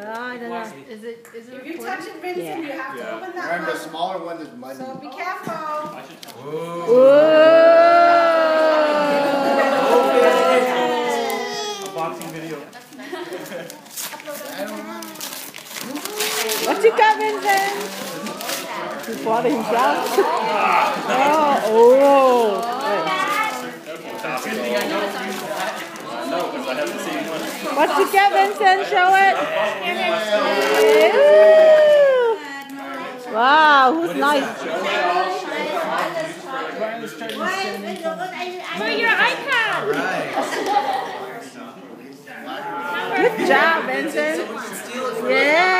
I don't know. Is it, is it If you're recording? touching Vincent, Yeah. you have to Yeah. open that Remember, the one. smaller one is muddy. So be careful. Whoa! Unboxing video. What you got, Vincent? He's father himself. oh, oh. Good thing I know. No, because I haven't seen one. What you get, Vincent? Show wow, who's nice. For your iPad. Good job, Benson. Yeah.